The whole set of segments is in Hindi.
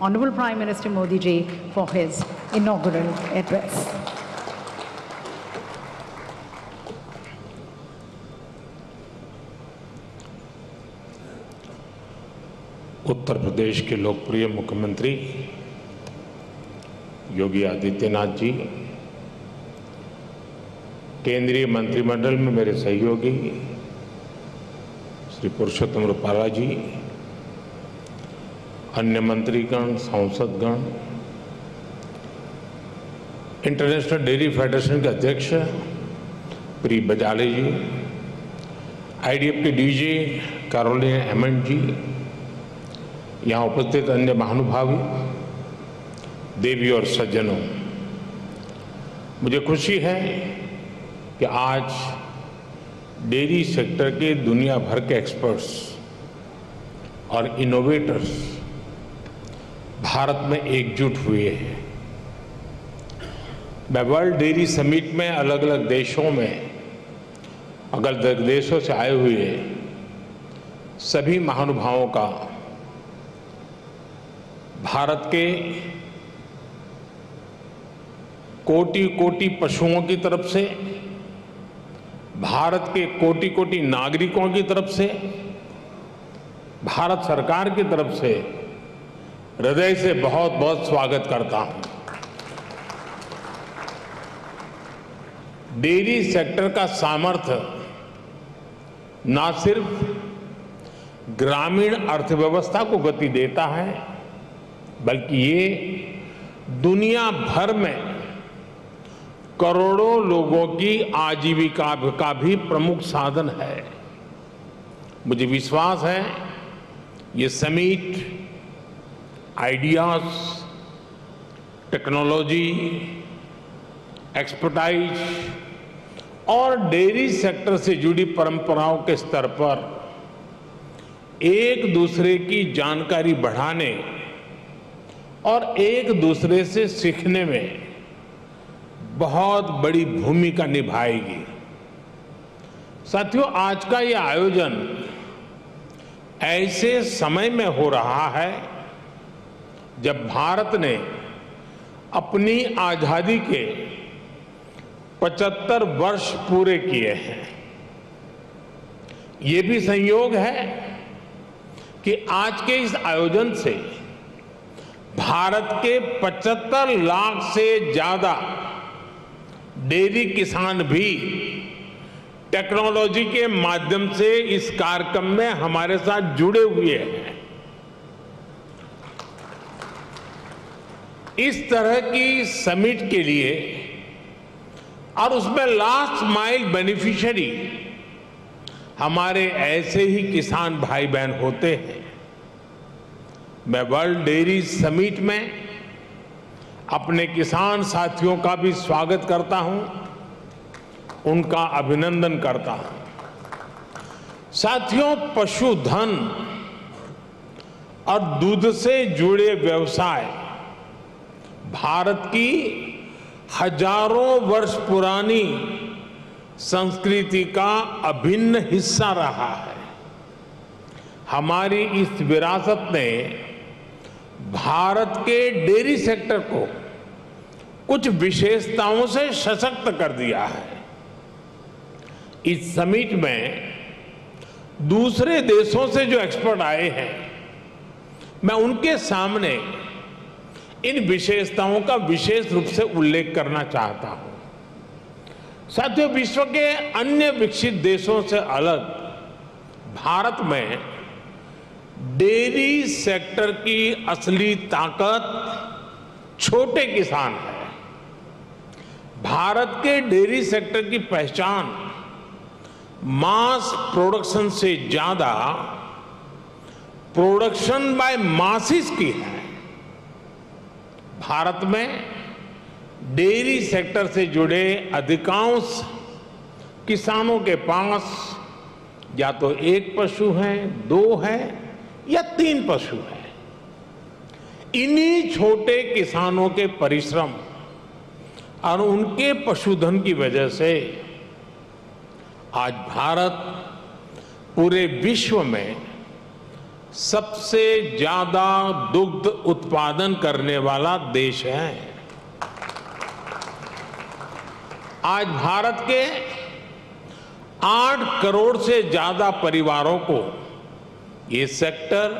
Honorable Prime Minister Modi ji for his inaugural address. Uttar Pradesh के लोकप्रिय मुख्यमंत्री योगी आदित्यनाथ जी, केंद्रीय मंत्रिमंडल में मेरे सहयोगी श्री पुरुषोत्तम रूपाला जी अन्य मंत्रीगण सांसदगण इंटरनेशनल डेयरी फेडरेशन के अध्यक्ष, प्री बजाले जी आईडीएफ के डीजी कैरोलिन हेमंत जी यहाँ उपस्थित अन्य महानुभावी, देवी और सज्जनों, मुझे खुशी है कि आज डेयरी सेक्टर के दुनिया भर के एक्सपर्ट्स और इनोवेटर्स भारत में एकजुट हुए हैं। मैं वर्ल्ड डेयरी समिट में अलग अलग देशों में अलग देशों से आए हुए सभी महानुभावों का, भारत के कोटि कोटि पशुओं की तरफ़ से, भारत के कोटि कोटि नागरिकों की तरफ़ से, भारत सरकार की तरफ़ से हृदय से बहुत बहुत स्वागत करता हूँ। डेयरी सेक्टर का सामर्थ्य ना सिर्फ़ ग्रामीण अर्थव्यवस्था को गति देता है, बल्कि ये दुनिया भर में करोड़ों लोगों की आजीविका का भी प्रमुख साधन है। मुझे विश्वास है, ये समिट आइडियाज़, टेक्नोलॉजी, एक्सपर्टाइज और डेयरी सेक्टर से जुड़ी परंपराओं के स्तर पर एक दूसरे की जानकारी बढ़ाने और एक दूसरे से सीखने में बहुत बड़ी भूमिका निभाएगी। साथियों, आज का ये आयोजन ऐसे समय में हो रहा है जब भारत ने अपनी आज़ादी के 75 वर्ष पूरे किए हैं, ये भी संयोग है कि आज के इस आयोजन से भारत के 75 लाख से ज़्यादा डेयरी किसान भी टेक्नोलॉजी के माध्यम से इस कार्यक्रम में हमारे साथ जुड़े हुए हैं। इस तरह की समिट के लिए और उसमें लास्ट माइल बेनिफिशियरी हमारे ऐसे ही किसान भाई बहन होते हैं। मैं वर्ल्ड डेयरी समिट में अपने किसान साथियों का भी स्वागत करता हूँ, उनका अभिनंदन करता हूँ। साथियों, पशुधन और दूध से जुड़े व्यवसाय भारत की हज़ारों वर्ष पुरानी संस्कृति का अभिन्न हिस्सा रहा है। हमारी इस विरासत ने भारत के डेयरी सेक्टर को कुछ विशेषताओं से सशक्त कर दिया है। इस समिट में दूसरे देशों से जो एक्सपर्ट आए हैं, मैं उनके सामने इन विशेषताओं का विशेष रूप से उल्लेख करना चाहता हूँ। साथियों, विश्व के अन्य विकसित देशों से अलग, भारत में डेयरी सेक्टर की असली ताकत छोटे किसान है। भारत के डेयरी सेक्टर की पहचान मास प्रोडक्शन से ज़्यादा प्रोडक्शन बाय मासिस की है। भारत में डेयरी सेक्टर से जुड़े अधिकांश किसानों के पास या तो एक पशु है, दो है या तीन पशु है। इन्हीं छोटे किसानों के परिश्रम और उनके पशुधन की वजह से आज भारत पूरे विश्व में सबसे ज़्यादा दुग्ध उत्पादन करने वाला देश है। आज भारत के आठ करोड़ से ज़्यादा परिवारों को ये सेक्टर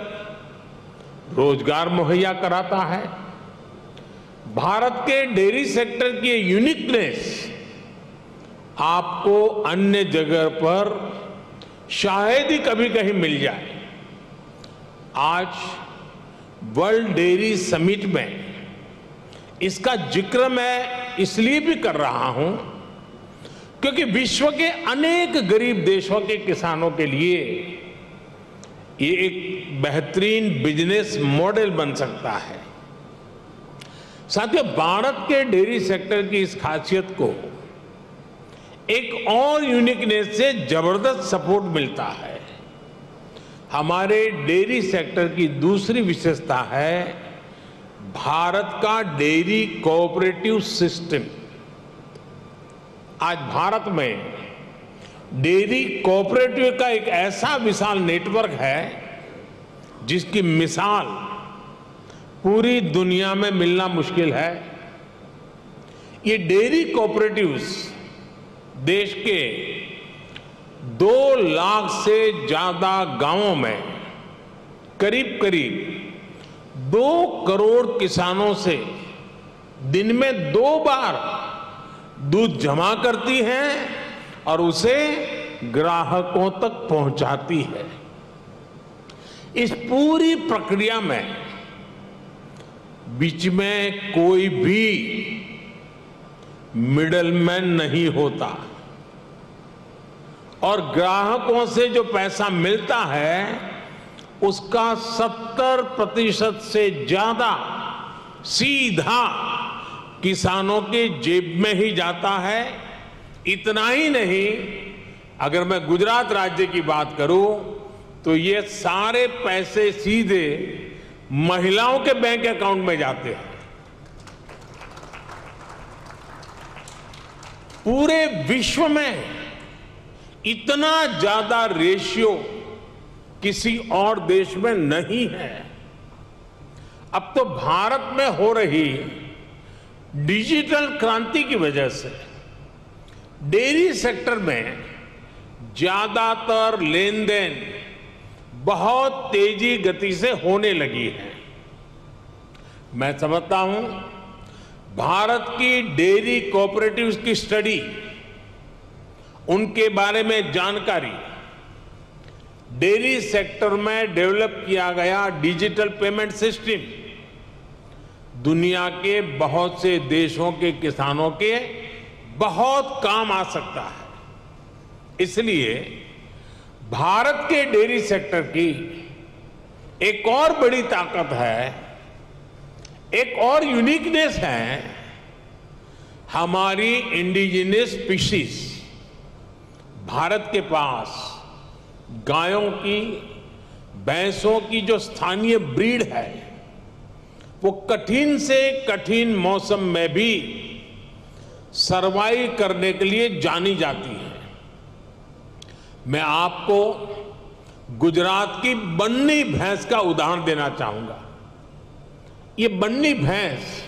रोज़गार मुहैया कराता है। भारत के डेयरी सेक्टर की यूनिकनेस आपको अन्य जगह पर शायद ही कभी कहीं मिल जाए। आज वर्ल्ड डेयरी समिट में इसका ज़िक्र मैं इसलिए भी कर रहा हूँ क्योंकि विश्व के अनेक गरीब देशों के किसानों के लिए ये एक बेहतरीन बिज़नेस मॉडल बन सकता है। साथियों, भारत के डेयरी सेक्टर की इस खासियत को एक और यूनिकनेस से ज़बरदस्त सपोर्ट मिलता है। हमारे डेयरी सेक्टर की दूसरी विशेषता है भारत का डेयरी कोऑपरेटिव सिस्टम। आज भारत में डेयरी कोऑपरेटिव का एक ऐसा विशाल नेटवर्क है जिसकी मिसाल पूरी दुनिया में मिलना मुश्किल है। ये डेयरी कोऑपरेटिव्स देश के दो लाख से ज़्यादा गाँवों में, करीब करीब दो करोड़ किसानों से दिन में दो बार दूध जमा करती है और उसे ग्राहकों तक पहुंचाती है। इस पूरी प्रक्रिया में बीच में कोई भी मिडलमैन नहीं होता। और ग्राहकों से जो पैसा मिलता है, उसका 70 प्रतिशत से ज़्यादा सीधा किसानों के जेब में ही जाता है। इतना ही नहीं, अगर मैं गुजरात राज्य की बात करूँ तो ये सारे पैसे सीधे महिलाओं के बैंक अकाउंट में जाते हैं। पूरे विश्व में इतना ज़्यादा रेशियो किसी और देश में नहीं है। अब तो भारत में हो रही डिजिटल क्रांति की वजह से डेयरी सेक्टर में ज़्यादातर लेन देन बहुत तेज़ी गति से होने लगी है। मैं समझता हूँ, भारत की डेयरी कोऑपरेटिव्स की स्टडी उनके बारे में जानकारी। डेयरी सेक्टर में डेवलप किया गया डिजिटल पेमेंट सिस्टम। दुनिया के बहुत से देशों के किसानों के बहुत काम आ सकता है। इसलिए भारत के डेयरी सेक्टर की एक और बड़ी ताकत है, एक और यूनिकनेस है, हमारी इंडिजिनियस स्पीशीज भारत के पास गायों की, भैंसों की जो स्थानीय ब्रीड है, वो कठिन से कठिन मौसम में भी सरवाइव करने के लिए जानी जाती है। मैं आपको गुजरात की बन्नी भैंस का उदाहरण देना चाहूँगा। ये बन्नी भैंस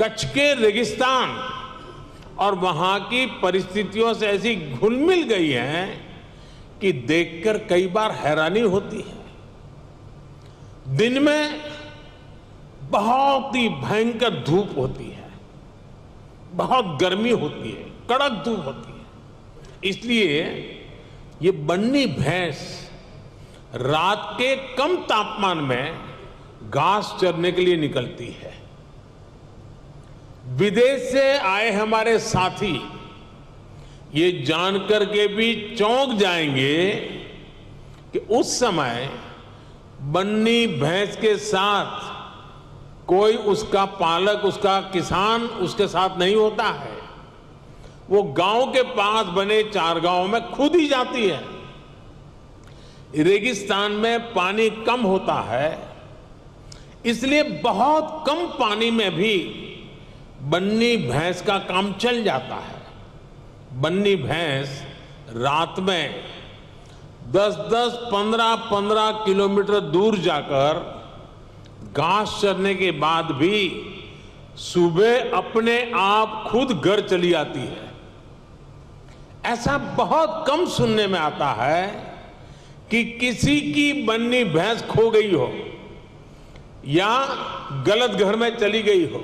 कच्छ के रेगिस्तान और वहाँ की परिस्थितियों से ऐसी घुल मिल गई है कि देखकर कई बार हैरानी होती है। दिन में बहुत ही भयंकर धूप होती है। बहुत गर्मी होती है, कड़क धूप होती है। इसलिए ये बन्नी भैंस रात के कम तापमान में घास चरने के लिए निकलती है। विदेश से आए हमारे साथी, ये जानकर के भी चौंक जाएँगे कि उस समय बन्नी भैंस के साथ कोई उसका पालक, उसका किसान उसके साथ नहीं होता है। वो गाँव के पास बने चार गाँव में खुद ही जाती है। रेगिस्तान में पानी कम होता है, इसलिए बहुत कम पानी में भी बन्नी भैंस का काम चल जाता है। बन्नी भैंस रात में 10-10, 15-15 किलोमीटर दूर जाकर घास चरने के बाद भी सुबह अपने आप खुद घर चली आती है। ऐसा बहुत कम सुनने में आता है कि किसी की बन्नी भैंस खो गई हो या गलत घर में चली गई हो।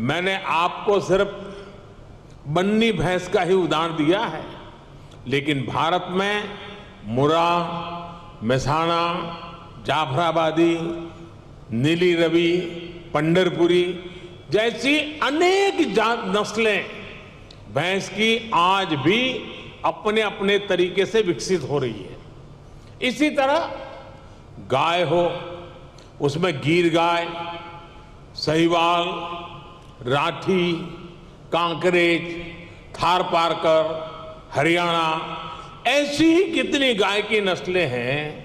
मैंने आपको सिर्फ़ बन्नी भैंस का ही उदाहरण दिया है, लेकिन भारत में मुरा मेसाना जाफराबादी, नीली रवि पंडरपुरी जैसी अनेक जात नस्लें भैंस की आज भी अपने अपने तरीके से विकसित हो रही है। इसी तरह गाय हो, उसमें गीर गाय सहीवाल राठी, कांकरेज थार पारकर हरियाणा, ऐसी ही कितनी गाय की नस्लें हैं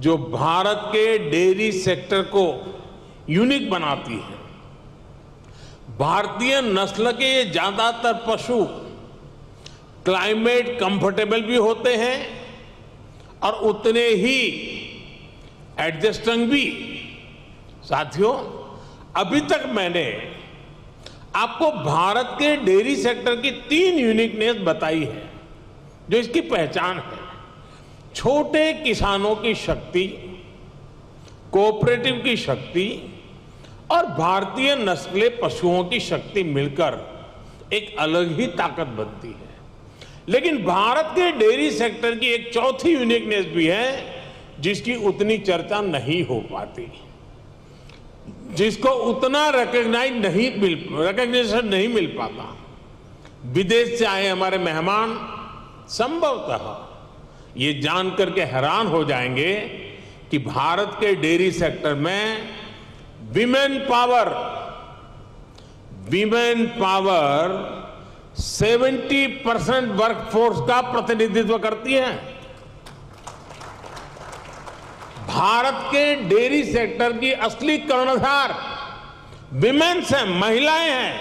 जो भारत के डेयरी सेक्टर को यूनिक बनाती है। भारतीय नस्ल के ये ज़्यादातर पशु क्लाइमेट कंफर्टेबल भी होते हैं और उतने ही एडजस्टिंग भी। साथियों, अभी तक मैंने आपको भारत के डेयरी सेक्टर की तीन यूनिकनेस बताई है, जो इसकी पहचान है। छोटे किसानों की शक्ति कोऑपरेटिव की शक्ति और भारतीय नस्ले पशुओं की शक्ति मिलकर एक अलग ही ताकत बनती है। लेकिन भारत के डेयरी सेक्टर की एक चौथी यूनिकनेस भी है, जिसकी उतनी चर्चा नहीं हो पाती। जिसको उतना रिकग्नाइज नहीं मिल रिकग्निशन नहीं मिल पाता। विदेश से आए हमारे मेहमान, संभवतः ये जानकर के हैरान हो जाएँगे कि भारत के डेयरी सेक्टर में women power women power 70 percent workforce का प्रतिनिधित्व करती है। भारत के डेयरी सेक्टर की असली कर्णधार विमेन्स हैं महिलाएँ हैं।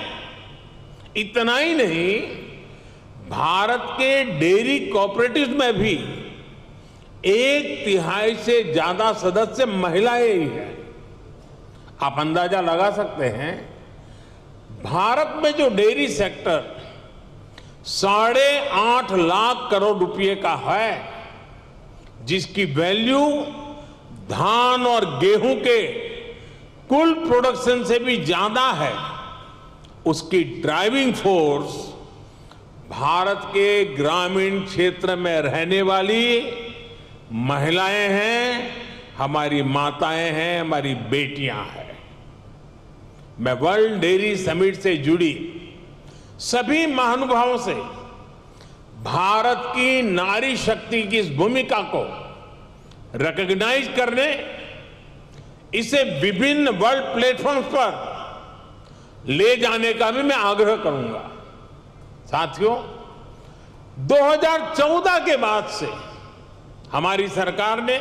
इतना ही नहीं, भारत के डेयरी कॉपरेटिव में भी एक तिहाई से ज़्यादा सदस्य महिलाएँ ही हैं। आप अंदाज़ा लगा सकते हैं, भारत में जो डेयरी सेक्टर साढ़े आठ लाख करोड़ रुपए का है, जिसकी वैल्यू धान और गेहूँ के कुल प्रोडक्शन से भी ज़्यादा है, उसकी ड्राइविंग फोर्स भारत के ग्रामीण क्षेत्र में रहने वाली महिलाएँ हैं, हमारी माताएँ हैं, हमारी बेटियाँ हैं। मैं वर्ल्ड डेयरी समिट से जुड़ी सभी महानुभावों से भारत की नारी शक्ति की इस भूमिका को रिकग्नाइज करने, इसे विभिन्न वर्ल्ड प्लेटफॉर्म्स पर ले जाने का भी मैं आग्रह करूँगा। साथियों 2014 के बाद से हमारी सरकार ने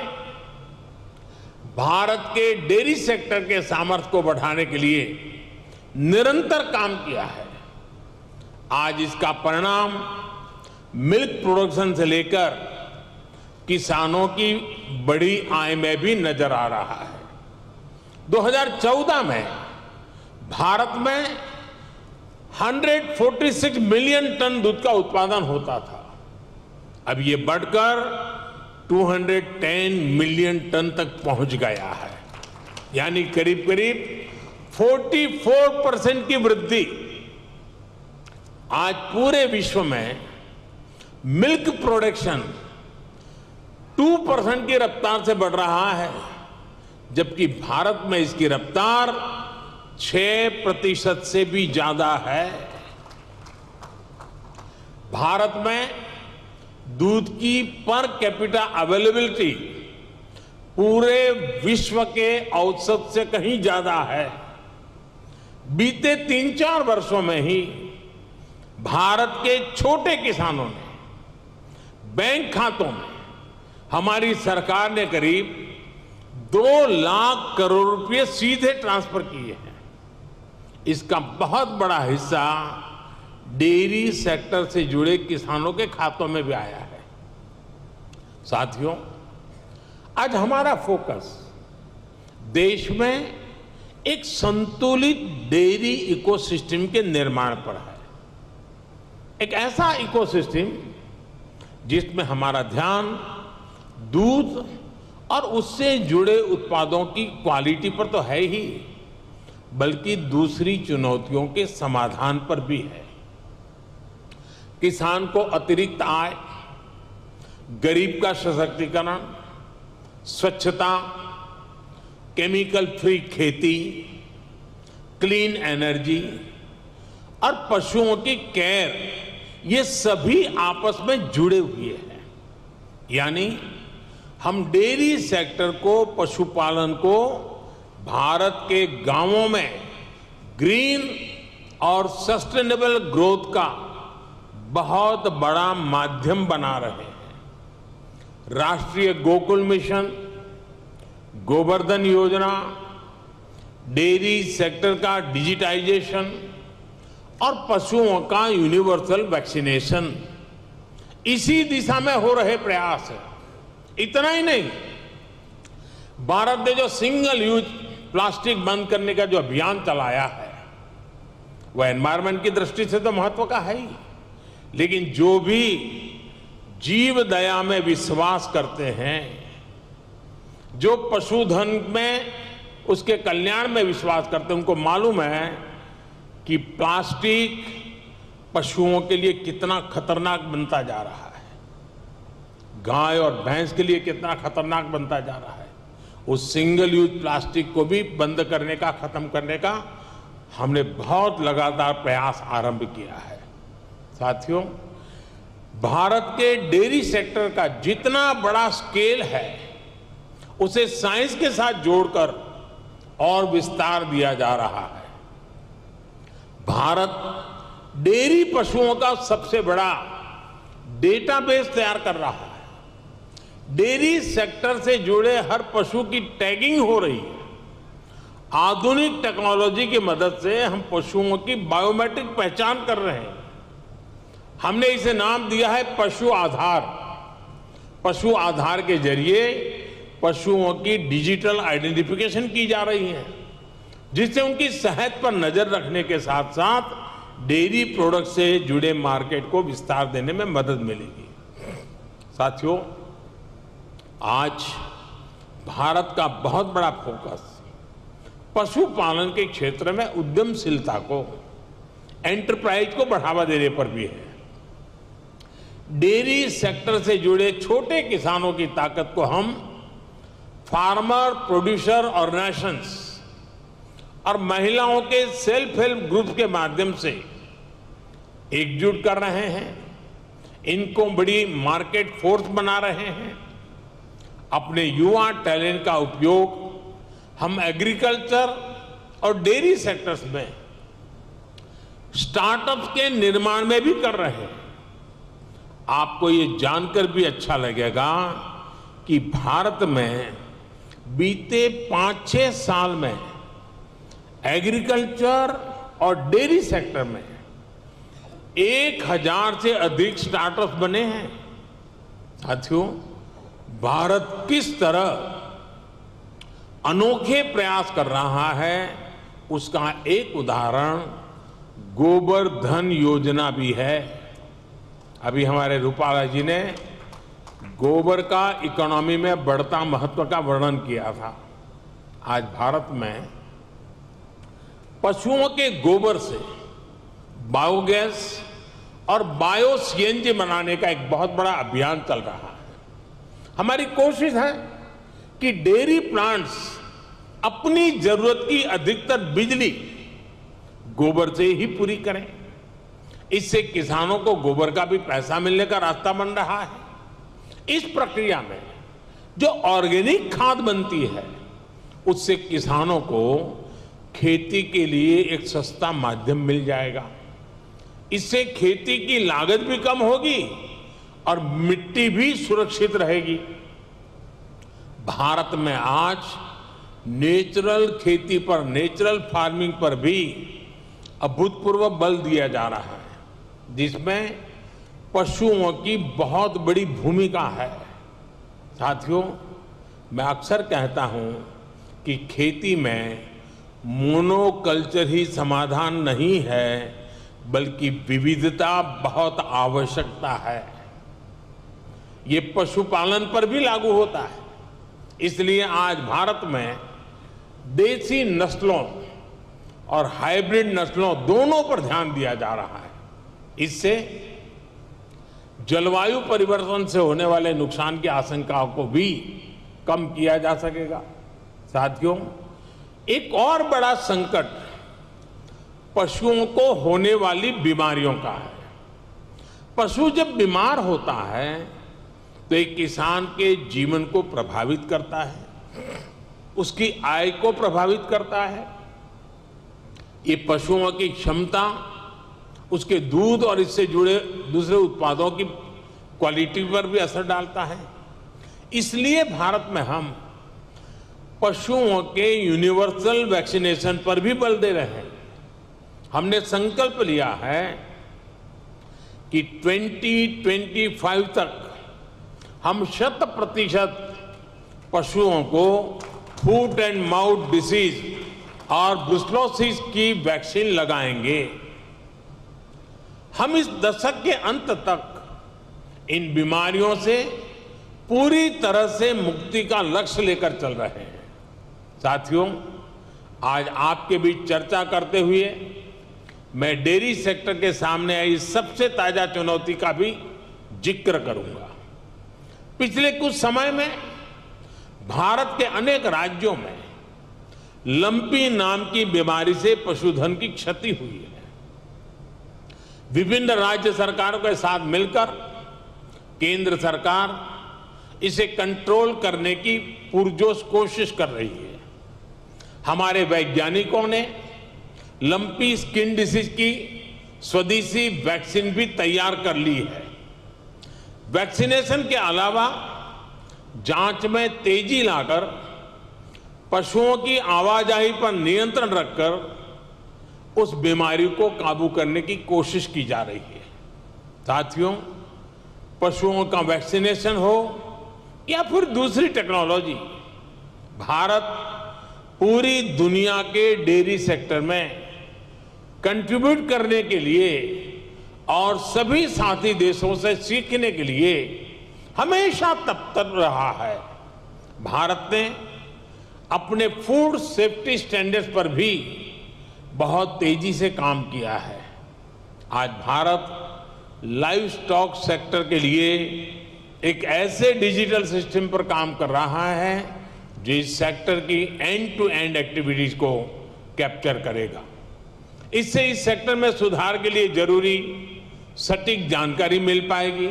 भारत के डेयरी सेक्टर के सामर्थ्य को बढ़ाने के लिए निरंतर काम किया है। आज इसका परिणाम मिल्क प्रोडक्शन से लेकर किसानों की बड़ी आय में भी नज़र आ रहा है। 2014 में भारत में 146 मिलियन टन दूध का उत्पादन होता था। अब ये बढ़कर 210 मिलियन टन तक पहुँच गया है। यानी करीब करीब 44 परसेंट की वृद्धि। आज पूरे विश्व में मिल्क प्रोडक्शन 2 परसेंट की रफ्तार से बढ़ रहा है, जबकि भारत में इसकी रफ्तार छह प्रतिशत से भी ज़्यादा है। भारत में दूध की पर कैपिटा अवेलेबिलिटी पूरे विश्व के औसत से कहीं ज़्यादा है। बीते तीन चार वर्षों में ही भारत के छोटे किसानों ने, बैंक खातों में हमारी सरकार ने करीब दो लाख करोड़ रुपए सीधे ट्रांसफ़र किए हैं। इसका बहुत बड़ा हिस्सा डेयरी सेक्टर से जुड़े किसानों के खातों में भी आया है। साथियों, आज हमारा फोकस देश में एक संतुलित डेयरी इकोसिस्टम के निर्माण पर है। एक ऐसा इकोसिस्टम जिसमें हमारा ध्यान दूध और उससे जुड़े उत्पादों की क्वालिटी पर तो है ही, बल्कि दूसरी चुनौतियों के समाधान पर भी है। किसान को अतिरिक्त आय, गरीब का सशक्तिकरण, स्वच्छता, केमिकल फ्री खेती, क्लीन एनर्जी और पशुओं की केयर, ये सभी आपस में जुड़े हुए हैं। यानी हम डेयरी सेक्टर को, पशुपालन को भारत के गाँवों में ग्रीन और सस्टेनेबल ग्रोथ का बहुत बड़ा माध्यम बना रहे हैं। राष्ट्रीय गोकुल मिशन, गोवर्धन योजना, डेयरी सेक्टर का डिजिटाइजेशन और पशुओं का यूनिवर्सल वैक्सीनेशन। इसी दिशा में हो रहे प्रयास है। इतना ही नहीं। भारत ने जो सिंगल यूज़ प्लास्टिक बंद करने का जो अभियान चलाया है, वह एनवायरमेंट की दृष्टि से तो महत्व का है ही। लेकिन जो भी जीव दया में विश्वास करते हैं, जो पशुधन में उसके कल्याण में विश्वास करते हैं, उनको मालूम है कि प्लास्टिक पशुओं के लिए कितना खतरनाक बनता जा रहा है। गाय और भैंस के लिए कितना खतरनाक बनता जा रहा है। उस सिंगल यूज़ प्लास्टिक को भी बंद करने का, खत्म करने का हमने बहुत लगातार प्रयास आरंभ किया है। साथियों, भारत के डेयरी सेक्टर का जितना बड़ा स्केल है, उसे साइंस के साथ जोड़कर और विस्तार दिया जा रहा है। भारत डेयरी पशुओं का सबसे बड़ा डेटाबेस तैयार कर रहा है। डेयरी सेक्टर से जुड़े हर पशु की टैगिंग हो रही है। आधुनिक टेक्नोलॉजी की मदद से हम पशुओं की बायोमेट्रिक पहचान कर रहे हैं। हमने इसे नाम दिया है पशु आधार। पशु आधार के ज़रिए पशुओं की डिजिटल आइडेंटिफिकेशन की जा रही है, जिससे उनकी सेहत पर नज़र रखने के साथ साथ डेयरी प्रोडक्ट से जुड़े मार्केट को विस्तार देने में मदद मिलेगी। साथियों आज भारत का बहुत बड़ा फोकस पशुपालन के क्षेत्र में उद्यमशीलता को एंटरप्राइज को बढ़ावा देने पर भी है। डेयरी सेक्टर से जुड़े छोटे किसानों की ताकत को हम फार्मर प्रोड्यूसर ऑर्गेनाइजेशंस और महिलाओं के सेल्फ हेल्प ग्रुप के माध्यम से एकजुट कर रहे हैं। इनको बड़ी मार्केट फोर्स बना रहे हैं। अपने युवा टैलेंट का उपयोग हम एग्रीकल्चर और डेयरी सेक्टर्स में, स्टार्टअप्स के निर्माण में भी कर रहे हैं। आपको ये जानकर भी अच्छा लगेगा कि भारत में बीते पाँच छह साल में एग्रीकल्चर और डेयरी सेक्टर में एक हज़ार से अधिक स्टार्टअप बने हैं। साथियों भारत किस तरह अनोखे प्रयास कर रहा है, उसका एक उदाहरण गोबर धन योजना भी है। अभी हमारे रूपाला जी ने गोबर का इकोनॉमी में बढ़ता महत्व का वर्णन किया था। आज भारत में पशुओं के गोबर से बायोगैस और बायो सीएनजी बनाने का एक बहुत बड़ा अभियान चल रहा है। हमारी कोशिश है कि डेयरी प्लांट्स अपनी ज़रूरत की अधिकतर बिजली गोबर से ही पूरी करें। इससे किसानों को गोबर का भी पैसा मिलने का रास्ता बन रहा है। इस प्रक्रिया में जो ऑर्गेनिक खाद बनती है, उससे किसानों को खेती के लिए एक सस्ता माध्यम मिल जाएगा। इससे खेती की लागत भी कम होगी और मिट्टी भी सुरक्षित रहेगी। भारत में आज नेचुरल खेती पर नेचुरल फ़ार्मिंग पर भी अभूतपूर्व बल दिया जा रहा है, जिसमें पशुओं की बहुत बड़ी भूमिका है। साथियों, मैं अक्सर कहता हूँ कि खेती में मोनोकल्चर ही समाधान नहीं है, बल्कि विविधता बहुत आवश्यकता है। ये पशुपालन पर भी लागू होता है। इसलिए आज भारत में देसी नस्लों और हाइब्रिड नस्लों दोनों पर ध्यान दिया जा रहा है। इससे जलवायु परिवर्तन से होने वाले नुकसान की आशंकाओं को भी कम किया जा सकेगा। साथियों, एक और बड़ा संकट पशुओं को होने वाली बीमारियों का है। पशु जब बीमार होता है तो एक किसान के जीवन को प्रभावित करता है, उसकी आय को प्रभावित करता है। ये पशुओं की क्षमता, उसके दूध और इससे जुड़े दूसरे उत्पादों की क्वालिटी पर भी असर डालता है। इसलिए भारत में हम पशुओं के यूनिवर्सल वैक्सीनेशन पर भी बल दे रहे हैं। हमने संकल्प लिया है कि 2025 तक हम शत प्रतिशत पशुओं को फूट एंड माउथ डिसीज और ब्रुसलोसिस की वैक्सीन लगाएँगे। हम इस दशक के अंत तक इन बीमारियों से पूरी तरह से मुक्ति का लक्ष्य लेकर चल रहे हैं। साथियों, आज आपके बीच चर्चा करते हुए मैं डेयरी सेक्टर के सामने आई सबसे ताज़ा चुनौती का भी ज़िक्र करूँगा। पिछले कुछ समय में भारत के अनेक राज्यों में लंपी नाम की बीमारी से पशुधन की क्षति हुई है। विभिन्न राज्य सरकारों के साथ मिलकर केंद्र सरकार इसे कंट्रोल करने की पुरजोश कोशिश कर रही है। हमारे वैज्ञानिकों ने लंपी स्किन डिसीज की स्वदेशी वैक्सीन भी तैयार कर ली है। वैक्सीनेशन के अलावा जाँच में तेज़ी लाकर, पशुओं की आवाजाही पर नियंत्रण रखकर उस बीमारी को काबू करने की कोशिश की जा रही है। साथियों, पशुओं का वैक्सीनेशन हो या फिर दूसरी टेक्नोलॉजी, भारत पूरी दुनिया के डेयरी सेक्टर में कंट्रीब्यूट करने के लिए और सभी साथी देशों से सीखने के लिए हमेशा तत्पर रहा है। भारत ने अपने फ़ूड सेफ्टी स्टैंडर्ड्स पर भी बहुत तेज़ी से काम किया है। आज भारत लाइव स्टॉक सेक्टर के लिए एक ऐसे डिजिटल सिस्टम पर काम कर रहा है जो इस सेक्टर की एंड टू एंड एक्टिविटीज़ को कैप्चर करेगा। इससे इस सेक्टर में सुधार के लिए ज़रूरी सटीक जानकारी मिल पाएगी।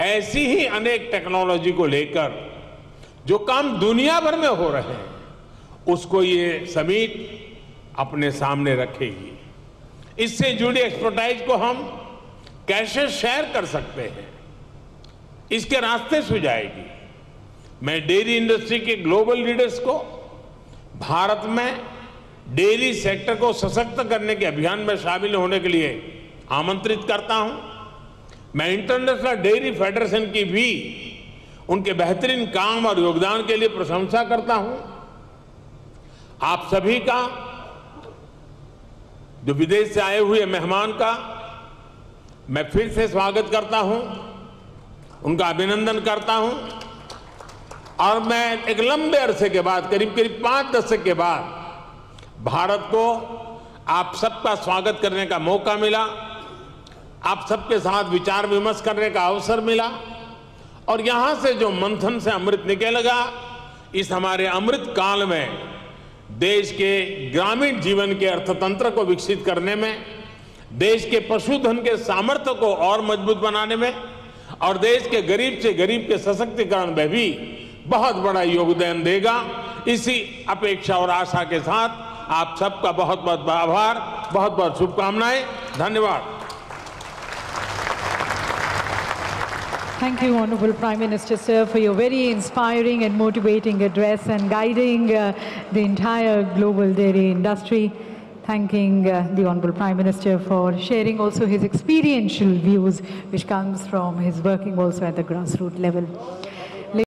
ऐसी ही अनेक टेक्नोलॉजी को लेकर जो काम दुनिया भर में हो रहे हैं, उसको ये समिट अपने सामने रखेगी। इससे जुड़ी एक्सपर्टाइज को हम कैसे शेयर कर सकते हैं, इसके रास्ते सुझाएगी। मैं डेयरी इंडस्ट्री के ग्लोबल लीडर्स को, भारत में डेयरी सेक्टर को सशक्त करने के अभियान में शामिल होने के लिए आमंत्रित करता हूँ। मैं इंटरनेशनल डेयरी फेडरेशन की भी उनके बेहतरीन काम और योगदान के लिए प्रशंसा करता हूँ। आप सभी का, जो विदेश से आए हुए मेहमान का, मैं फिर से स्वागत करता हूँ। उनका अभिनंदन करता हूँ। और मैं एक लंबे अरसे के बाद, करीब करीब पाँच दशक के बाद, भारत को आप सबका स्वागत करने का मौका मिला। आप सबके साथ विचार विमर्श करने का अवसर मिला और यहाँ से जो मंथन से अमृत निकलेगा, इस हमारे अमृत काल में देश के ग्रामीण जीवन के अर्थतंत्र को विकसित करने में, देश के पशुधन के सामर्थ्य को और मज़बूत बनाने में और देश के गरीब से गरीब के सशक्तिकरण में भी बहुत बड़ा योगदान देगा। इसी अपेक्षा और आशा के साथ आप सबका बहुत बहुत आभार बहुत बहुत शुभकामनाएँ। धन्यवाद। Thank you, Honorable Prime Minister, sir, for your very inspiring and motivating address and guiding uh, the entire global dairy industry. Thanking uh, the Honorable Prime Minister for sharing also his experiential views, which comes from his working also at the grassroots level.